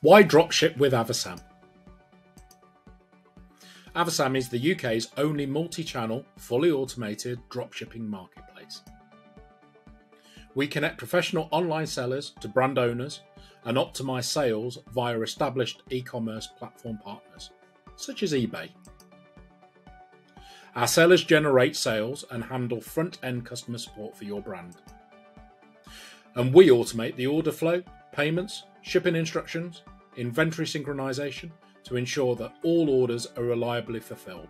Why dropship with Avasam? Avasam is the UK's only multi channel, fully automated dropshipping marketplace. We connect professional online sellers to brand owners and optimize sales via established e commerce platform partners, such as eBay. Our sellers generate sales and handle front end customer support for your brand. And we automate the order flow, payments, shipping instructions, inventory synchronization to ensure that all orders are reliably fulfilled.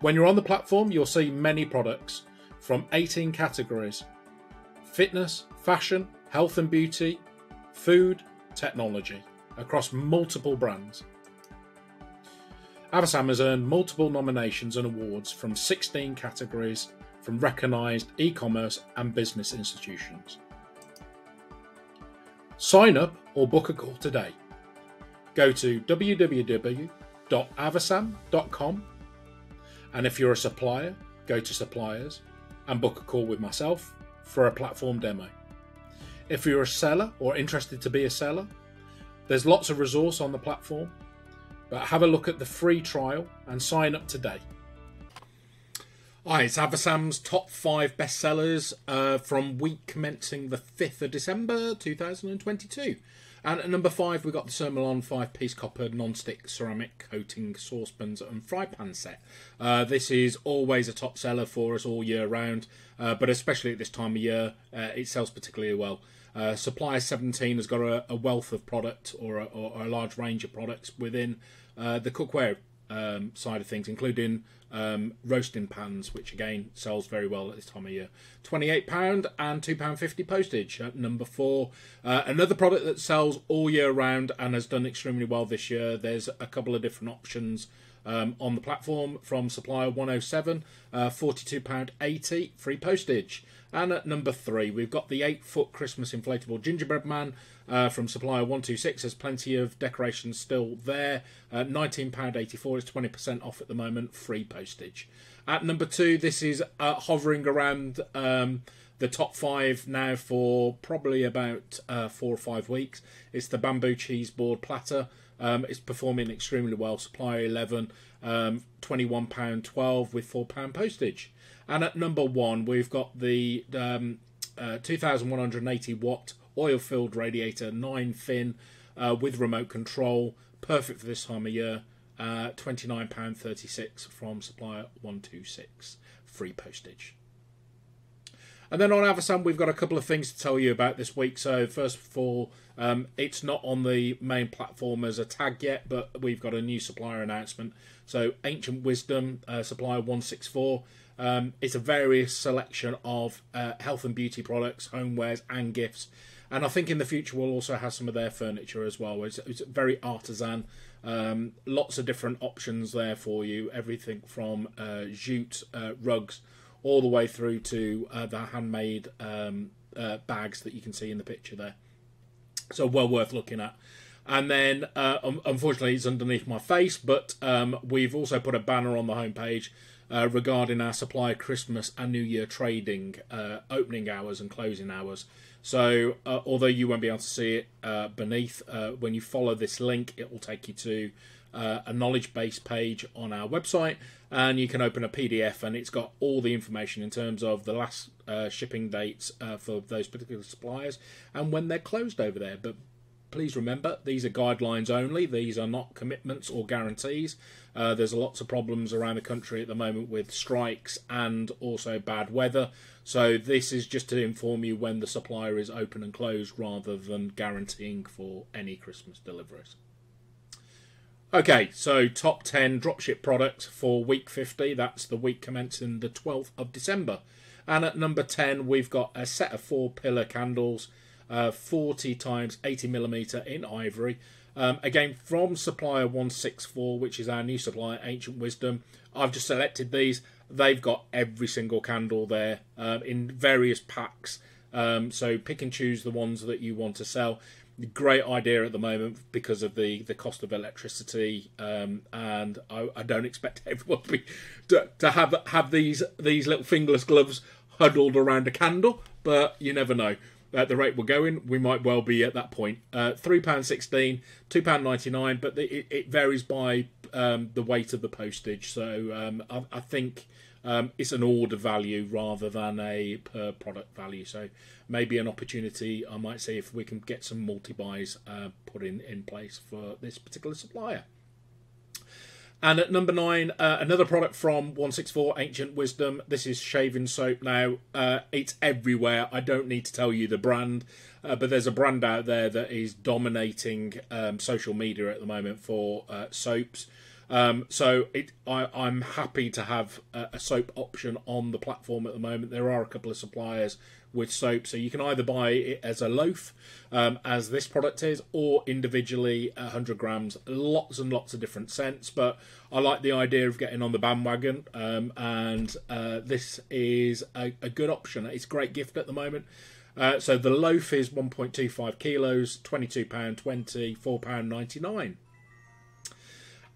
When you're on the platform, you'll see many products from 18 categories fitness, fashion, health and beauty, food, technology across multiple brands. Avasam has earned multiple nominations and awards from 16 categories from recognised e commerce and business institutions. Sign up or book a call today. Go to www.avasam.com and if you're a supplier, go to suppliers and book a call with myself for a platform demo. If you're a seller or interested to be a seller, there's lots of resource on the platform, but have a look at the free trial and sign up today. Hi, it's Avasam's top five bestsellers uh, from week commencing the 5th of December 2022. And at number five, we've got the Sermolon five piece copper non-stick ceramic coating saucepans and fry pan set. Uh, this is always a top seller for us all year round, uh, but especially at this time of year, uh, it sells particularly well. Uh, Supplier 17 has got a, a wealth of product or a, or a, large range of products within uh, the cookware um, side of things, including um, roasting pans, which again sells very well at this time of year. £28 and £2.50 postage at number four. Uh, another product that sells all year round and has done extremely well this year. There's a couple of different options. Um, on the platform from supplier 107, uh, £42.80 free postage. And at number three, we've got the 8 foot Christmas inflatable gingerbread man uh, from supplier 126. There's plenty of decorations still there. Uh, £19.84 is 20% off at the moment, free postage. At number two, this is uh, hovering around um, the top five now for probably about uh, four or five weeks. It's the bamboo cheese board platter. Um, it's performing extremely well. Supplier 11, um, £21.12 with £4 postage. And at number one, we've got the um, uh, 2180 watt oil filled radiator, nine fin uh, with remote control, perfect for this time of year. Uh, £29.36 from supplier 126, free postage. And then on Avasam, we've got a couple of things to tell you about this week. So, first of all, um, it's not on the main platform as a tag yet, but we've got a new supplier announcement. So, Ancient Wisdom, uh, supplier 164, um, it's a various selection of uh, health and beauty products, homewares, and gifts and I think in the future we'll also have some of their furniture as well. It's, it's very artisan. Um, lots of different options there for you. Everything from uh, jute uh, rugs all the way through to uh, the handmade um, uh, bags that you can see in the picture there. So well worth looking at. And then, uh, unfortunately, it's underneath my face, but um, we've also put a banner on the homepage uh, regarding our supply Christmas and New Year trading, uh, opening hours and closing hours. So, uh, although you won't be able to see it uh, beneath, when you follow this link, it will take you to uh, a knowledge base page on our website, and you can open a PDF, and it's got all the information in terms of the last uh, shipping dates uh, for those particular suppliers and when they're closed over there. But please remember, these are guidelines only, these are not commitments or guarantees. Uh, there's lots of problems around the country at the moment with strikes and also bad weather. So this is just to inform you when the supplier is open and closed rather than guaranteeing for any Christmas deliveries. Okay, so top 10 dropship products for week 50. That's the week commencing the 12th of December. And at number 10, we've got a set of four pillar candles, uh, 40 times 80 millimeter in ivory. Um, again, from supplier 164, which is our new supplier, Ancient Wisdom. I've just selected these. They've got every single candle there um, in various packs. Um, so pick and choose the ones that you want to sell. Great idea at the moment because of the, the cost of electricity, um, and I, I, don't expect everyone to, be, to, to have have these these little fingerless gloves huddled around a candle, but you never know. at the rate we're going, we might well be at that point. Uh, Three pound sixteen, two pound ninety nine, but the, it, it, varies by um, the weight of the postage. So um, I, I, think um, it's an order value rather than a per product value. So maybe an opportunity. I might see if we can get some multi buys uh, put in in place for this particular supplier. And at number nine, uh, another product from 164 Ancient Wisdom. This is shaving soap now. Uh, it's everywhere. I don't need to tell you the brand, uh, but there's a brand out there that is dominating um, social media at the moment for uh, soaps. Um, so it, I, am happy to have a, a, soap option on the platform at the moment. There are a couple of suppliers with soap, so you can either buy it as a loaf, um, as this product is, or individually 100 grams. Lots and lots of different scents, but I like the idea of getting on the bandwagon, um, and uh, this is a, a, good option. It's a great gift at the moment. Uh, so the loaf is 1.25 kilos, £22.20, £4.99.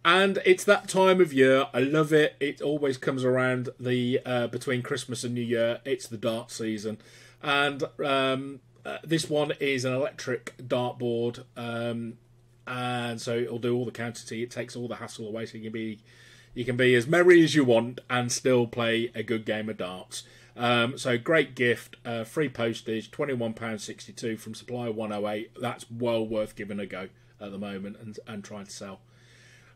And it's that time of year. I love it. It always comes around the uh, between Christmas and New Year. It's the dart season, and um, uh, this one is an electric dartboard, um, and so it'll do all the counter It takes all the hassle away, so you can be you can be as merry as you want and still play a good game of darts. Um, so great gift, uh, free postage, twenty one pound sixty two from Supplier one hundred oh eight. That's well worth giving a go at the moment and and trying to sell.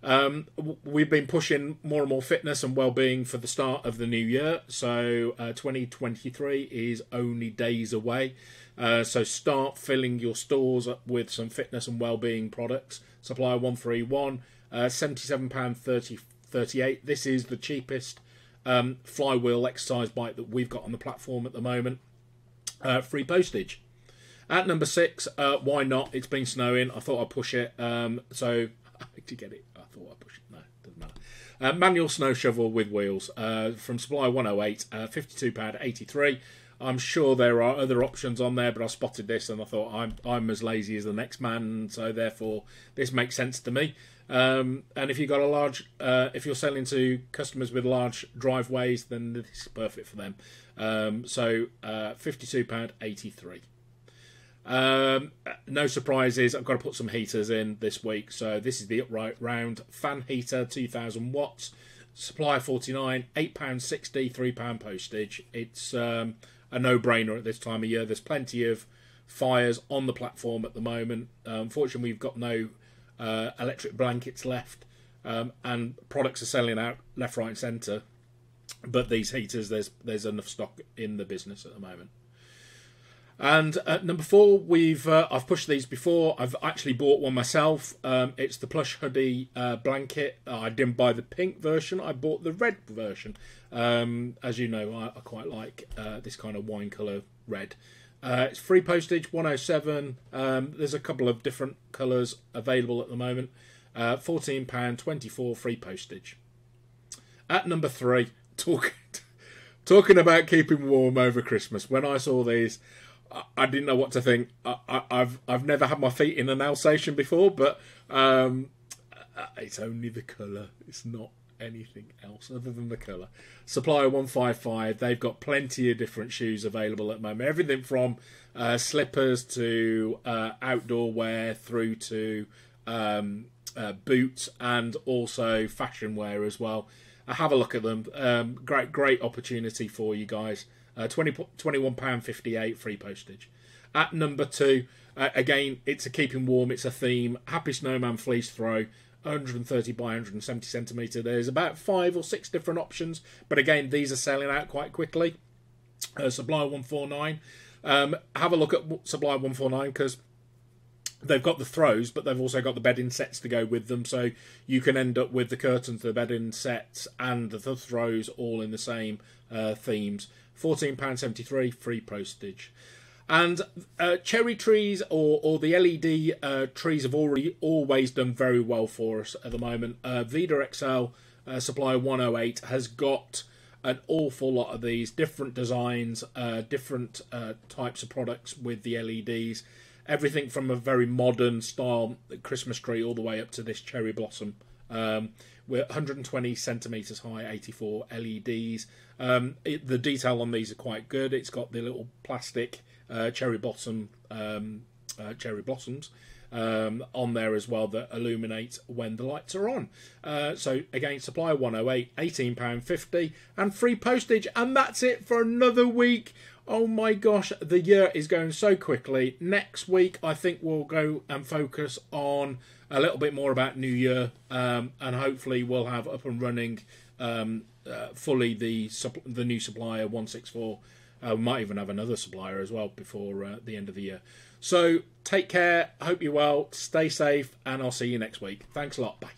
Um, we've been pushing more and more fitness and well-being for the start of the new year. So uh, 2023 is only days away. Uh, so start filling your stores up with some fitness and well-being products. Supplier 131, uh, £77 30, 38. This is the cheapest um, flywheel exercise bike that we've got on the platform at the moment. Uh, free postage. At number six, uh, why not? It's been snowing. I thought I'd push it. Um, so to get it I thought I pushed it. No, doesn't matter. Uh, manual snow shovel with wheels uh, from Supply 108, uh, £52.83. I'm sure there are other options on there, but I spotted this and I thought I'm I'm as lazy as the next man, so therefore this makes sense to me. Um, and if you've got a large, uh, if you're selling to customers with large driveways, then this is perfect for them. Um, so uh, fifty-two pound eighty-three. Um, no surprises. I've got to put some heaters in this week. So this is the upright round fan heater, 2000 watts. Supply 49, £8.60, £3 postage. It's um, a no brainer at this time of year. There's plenty of fires on the platform at the moment. Uh, unfortunately, we've got no uh, electric blankets left, um, and products are selling out left, right, and centre. But these heaters, there's there's enough stock in the business at the moment. And at number four, we've uh, I've pushed these before. I've actually bought one myself. Um, it's the plush hoodie uh, blanket. I didn't buy the pink version. I bought the red version. Um, as you know, I, I quite like uh, this kind of wine colour red. Uh, it's free postage, 107. Um, there's a couple of different colours available at the moment. Uh, £14, 24 free postage. At number three, talk, talking about keeping warm over Christmas. When I saw these, I didn't know what to think. I, have I've never had my feet in an Alsatian before, but um, uh, it's only the colour. It's not anything else other than the colour. Supplier one five five. They've got plenty of different shoes available at the moment. Everything from uh, slippers to uh, outdoor wear through to um, uh, boots and also fashion wear as well. Have a look at them. Um, great great opportunity for you guys. Uh, 20, £21.58 free postage. At number two, uh, again, it's a keeping warm, it's a theme. Happy Snowman fleece throw, 130 by 170 centimetre. There's about five or six different options, but again, these are selling out quite quickly. Uh, Supply 149. Um, have a look at Supply 149 because they've got the throws, but they've also got the bedding sets to go with them. So you can end up with the curtains, the bedding sets, and the throws all in the same uh, themes. £14.73, free postage. And uh, cherry trees or, or the LED uh, trees have already always done very well for us at the moment. Uh, vidaXL uh, Supply 108 has got an awful lot of these different designs, uh, different uh, types of products with the LEDs. Everything from a very modern style Christmas tree all the way up to this cherry blossom. Um, we're 120 centimeters high, 84 LEDs. Um, it, the detail on these are quite good. It's got the little plastic uh, cherry blossom um, uh, cherry blossoms um, on there as well that illuminate when the lights are on. Uh, so again, supply 108, £18.50 and free postage. And that's it for another week. Oh my gosh, the year is going so quickly. Next week, I think we'll go and focus on a little bit more about New Year, um, and hopefully we'll have up and running um, uh, fully the the new supplier 164. Uh, we might even have another supplier as well before uh, the end of the year. So take care. Hope you're well. Stay safe, and I'll see you next week. Thanks a lot. Bye.